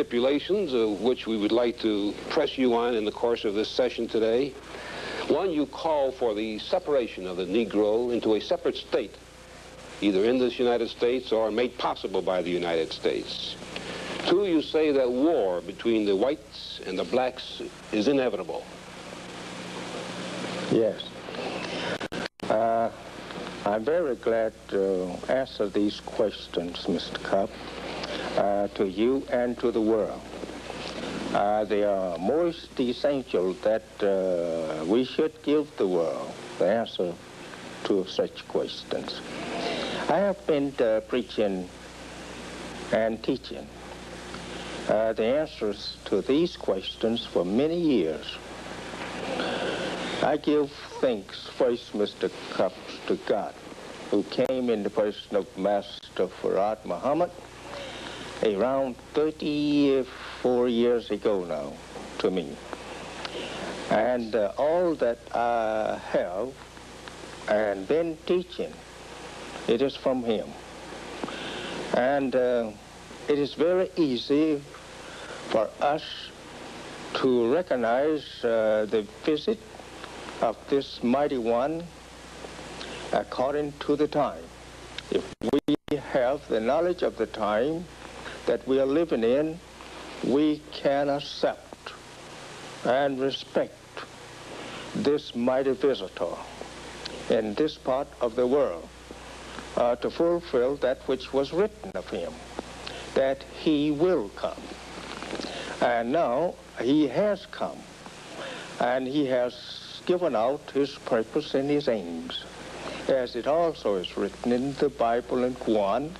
stipulations uh, which we would like to press you on in the course of this session today. One, you call for the separation of the Negro into a separate state, either in this United States or made possible by the United States. Two, you say that war between the whites and the blacks is inevitable. Yes. Uh, I'm very glad to answer these questions, Mr. Kup, uh, to you and to the world. Uh, they are most essential that uh, we should give the world the answer to such questions. I have been uh, preaching and teaching uh, the answers to these questions for many years. I give thanks first, Mr. Kups, to God, who came in the person of Master Fard Muhammad around 34 years ago now to me. And uh, all that I have and been teaching, it is from him. And uh, it is very easy for us to recognize uh, the visit of this mighty one according to the time. If we have the knowledge of the time that we are living in, we can accept and respect this mighty visitor in this part of the world uh, to fulfill that which was written of him, that he will come. And now he has come, and he has given out his purpose and his aims, as it also is written in the Bible and Quran.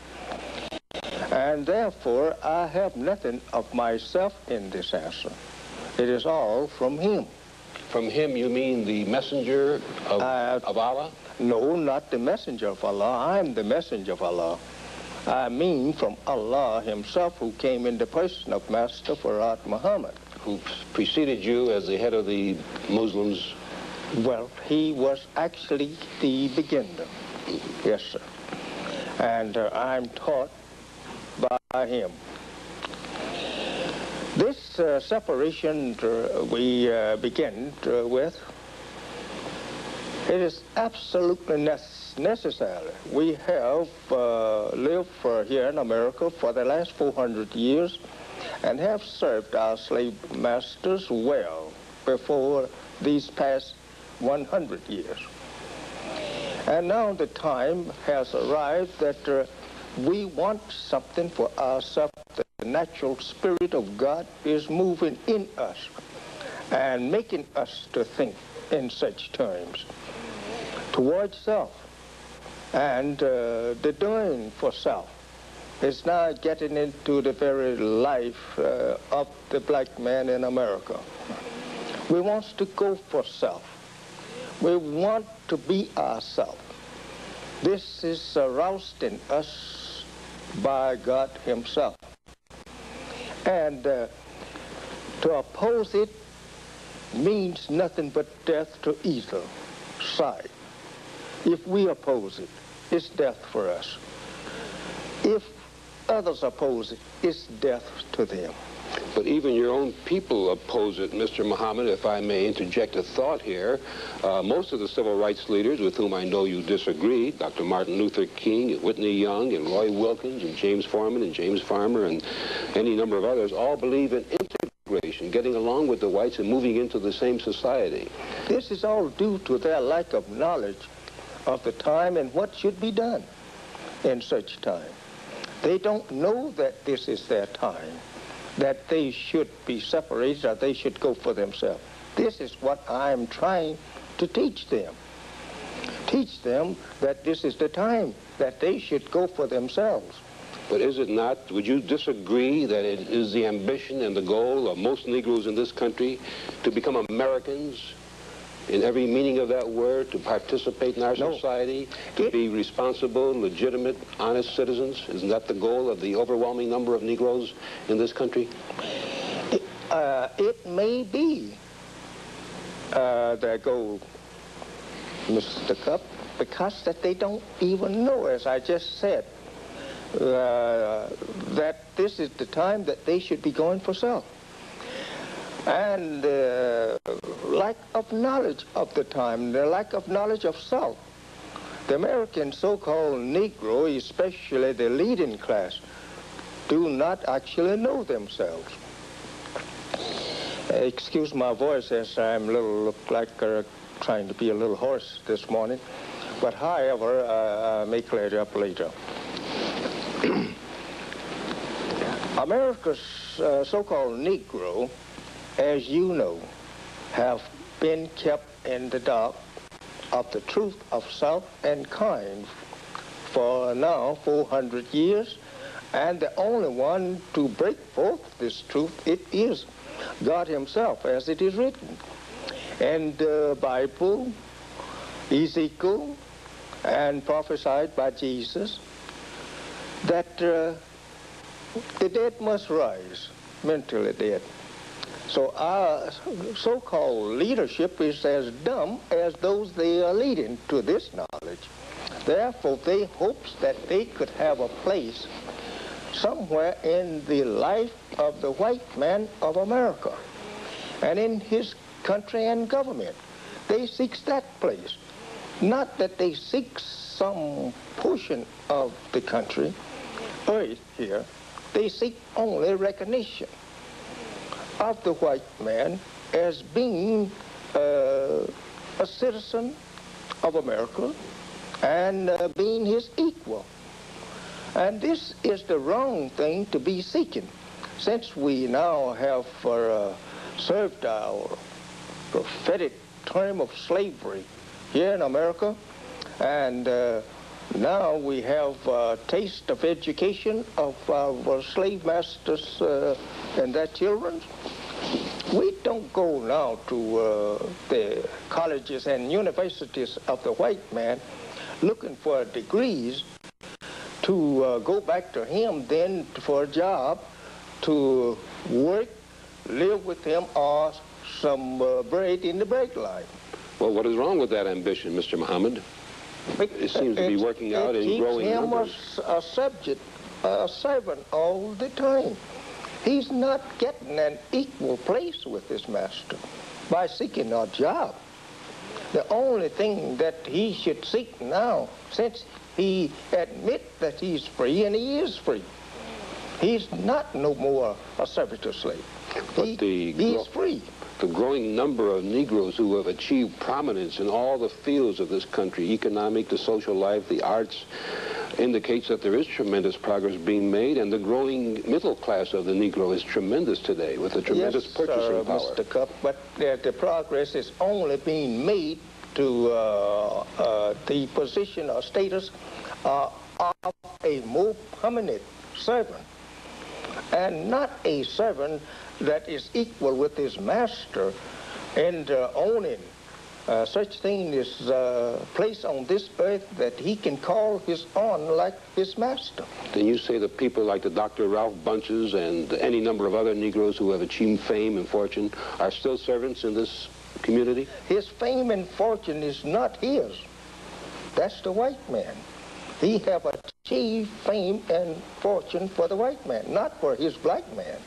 And therefore, I have nothing of myself in this answer. It is all from him. From him, you mean the messenger of, Uh, of Allah? No, not the messenger of Allah. I'm the messenger of Allah. I mean from Allah himself who came in the person of Master Fard Muhammad. Who preceded you as the head of the Muslims? Well, he was actually the beginner. Yes, sir. And uh, I'm taught by him. This uh, separation uh, we uh, begin uh, with, it is absolutely nec- necessary. We have uh, lived for here in America for the last 400 years and have served our slave masters well before these past 100 years. And now the time has arrived that uh, we want something for ourselves. The natural spirit of God is moving in us and making us to think in such terms towards self. And uh, the doing for self is now getting into the very life uh, of the black man in America. We want to go for self. We want to be ourselves. This is aroused in us by God himself. And uh, to oppose it means nothing but death to either side. If we oppose it, it's death for us. If others oppose it, it's death to them. But even your own people oppose it, Mr. Muhammad, if I may interject a thought here. Uh, most of the civil rights leaders with whom I know you disagree, Dr. Martin Luther King, Whitney Young, and Roy Wilkins, and James Forman, and James Farmer, and any number of others, all believe in integration, getting along with the whites and moving into the same society. This is all due to their lack of knowledge of the time and what should be done in such time. They don't know that this is their time, that they should be separated or they should go for themselves. This is what I'm trying to teach them. Teach them that this is the time that they should go for themselves. But is it not, would you disagree that it is the ambition and the goal of most Negroes in this country to become Americans in every meaning of that word, to participate in our No. society, to It- be responsible, legitimate, honest citizens? Isn't that the goal of the overwhelming number of Negroes in this country? Uh, it may be uh, their goal, Mr. Kup, because that they don't even know, as I just said, uh, that this is the time that they should be going for self. And uh, lack of knowledge of the time, the lack of knowledge of self. The American so-called Negro, especially the leading class, do not actually know themselves. Uh, excuse my voice as I'm a little look like uh, trying to be a little hoarse this morning. But however, uh, I may clear it up later. America's uh, so-called Negro, as you know, have been kept in the dark of the truth of self and kind for now 400 years and the only one to break forth this truth, it is God himself, as it is written. And the Bible, Ezekiel, and prophesied by Jesus, that uh, the dead must rise, mentally dead. So our so-called leadership is as dumb as those they are leading to this knowledge. Therefore, they hopes that they could have a place somewhere in the life of the white man of America and in his country and government. They seek that place. Not that they seek some portion of the country, earth here. They seek only recognition of the white man as being uh, a citizen of America and uh, being his equal. And this is the wrong thing to be seeking. Since we now have uh, served our prophetic term of slavery here in America, and uh, now we have a taste of education of our slave masters uh, and their children. We don't go now to uh, the colleges and universities of the white man looking for degrees to uh, go back to him then for a job to work, live with him, or some uh, bread in the bread line. Well, what is wrong with that ambition, Mr. Muhammad? It seems to be working out in growing numbers. him numbers. A, a subject, a servant all the time. He's not getting an equal place with his master by seeking a job. The only thing that he should seek now, since he admit that he's free, and he is free. He's not no more a servitor slave. But he, the he's free. The growing number of Negroes who have achieved prominence in all the fields of this country, economic, the social life, the arts, indicates that there is tremendous progress being made, and the growing middle class of the Negro is tremendous today, with a tremendous yes, purchasing sir, power. Mr. Kup, but uh, the progress is only being made to uh, uh, the position or status uh, of a more permanent servant and not a servant that is equal with his master in owning uh, such thing is uh, placed on this earth that he can call his own like his master. Then you say that people like the Dr. Ralph Bunches and any number of other Negroes who have achieved fame and fortune are still servants in this community? His fame and fortune is not his. That's the white man. He have achieved fame and fortune for the white man, not for his black man.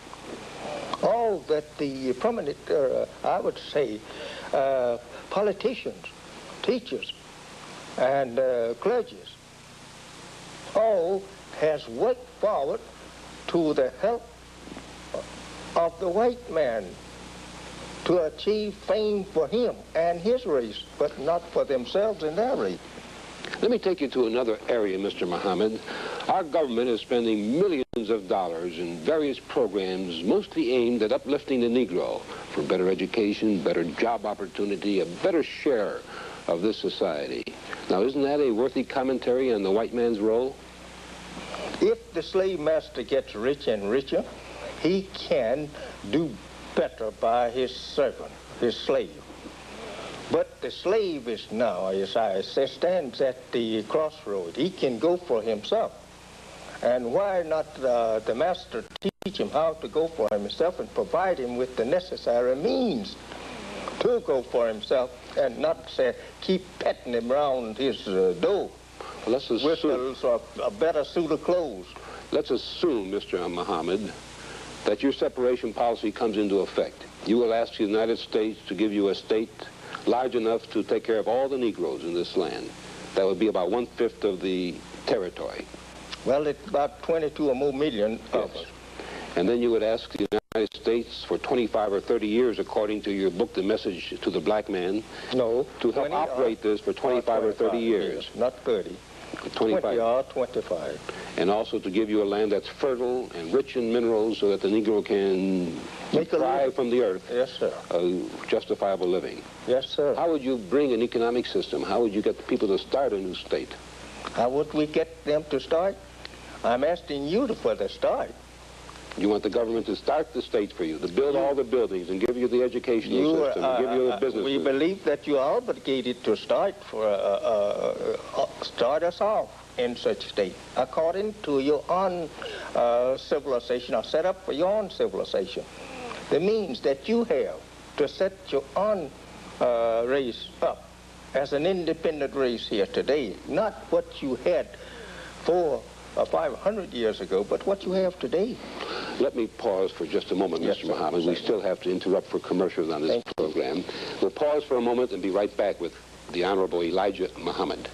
All that the prominent, uh, I would say, uh, politicians, teachers, and uh, clergies, all has worked forward to the help of the white man to achieve fame for him and his race, but not for themselves and their race. Let me take you to another area, Mr. Muhammad. Our government is spending millions of dollars in various programs mostly aimed at uplifting the Negro for better education, better job opportunity, a better share of this society. Now, isn't that a worthy commentary on the white man's role? If the slave master gets rich and richer, he can do better by his servant, his slave. But the slave is now, as I say, stands at the crossroad. He can go for himself. And why not uh, the master teach him how to go for himself and provide him with the necessary means to go for himself and not say, keep petting him around his uh, door. let's assume, whistles, or a better suit of clothes. let's assume, Mr. Muhammad, that your separation policy comes into effect. You will ask the United States to give you a state large enough to take care of all the Negroes in this land. That would be about one-fifth of the territory. Well, it's about 22 or more million of Yes. us. And then you would ask the United States for 25 or 30 years, according to your book, The Message to the Black Man, No. to help 20 operate this for 25 or 30 years. Not 30. 20 25. or 25. And also to give you a land that's fertile and rich in minerals so that the Negro can Make a thrive living. from the earth Yes, sir. a justifiable living. Yes, sir. How would you bring an economic system? How would you get the people to start a new state? How would we get them to start? I'm asking you to put a start. You want the government to start the state for you, to build all the buildings and give you the educational You, system, uh, give you the business. businesses. we believe that you are obligated to start for uh, uh, uh, start us off in such state according to your own uh, civilization or set up for your own civilization. The means that you have to set your own uh, race up as an independent race here today, not what you had four or five hundred years ago, but what you have today. Let me pause for just a moment, Yes, Mr. sir. Muhammad. We still have to interrupt for commercials on this Thank you. program. We'll pause for a moment and be right back with the Honorable Elijah Muhammad.